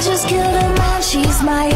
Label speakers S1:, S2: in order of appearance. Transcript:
S1: Just killed a man, she's my